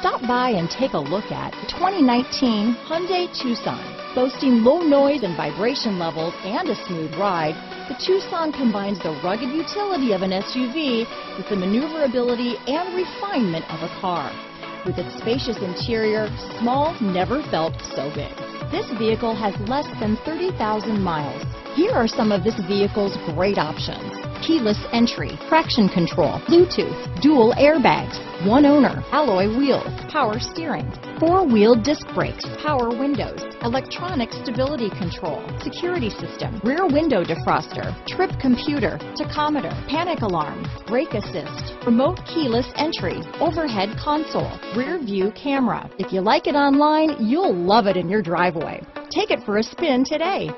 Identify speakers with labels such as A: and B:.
A: Stop by and take a look at the 2019 Hyundai Tucson. Boasting low noise and vibration levels and a smooth ride, the Tucson combines the rugged utility of an SUV with the maneuverability and refinement of a car. With its spacious interior, small never felt so big. This vehicle has less than 30,000 miles. Here are some of this vehicle's great options. Keyless entry, traction control, Bluetooth, dual airbags, one owner, alloy wheels, power steering, four-wheel disc brakes, power windows, electronic stability control, security system, rear window defroster, trip computer, tachometer, panic alarm, brake assist, remote keyless entry, overhead console, rear view camera. If you like it online, you'll love it in your driveway. Take it for a spin today.